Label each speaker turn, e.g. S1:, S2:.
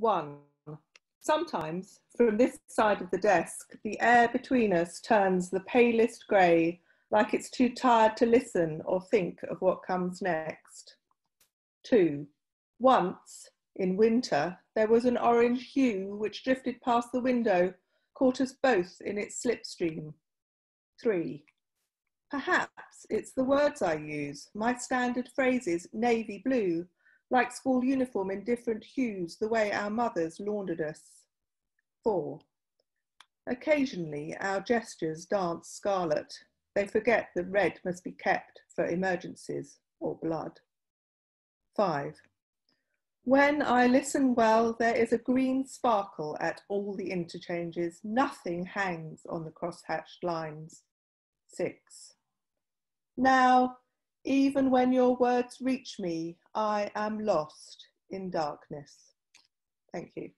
S1: One, sometimes from this side of the desk, the air between us turns the palest grey, like it's too tired to listen or think of what comes next. Two, once, in winter, there was an orange hue which drifted past the window, caught us both in its slipstream. Three, perhaps it's the words I use, my standard phrases, navy blue, like school uniform in different hues, the way our mothers laundered us. Four. Occasionally, our gestures dance scarlet. They forget that red must be kept for emergencies or blood. Five. When I listen well, there is a green sparkle at all the interchanges. Nothing hangs on the cross-hatched lines. Six. Now, even when your words reach me, I am lost in darkness. Thank you.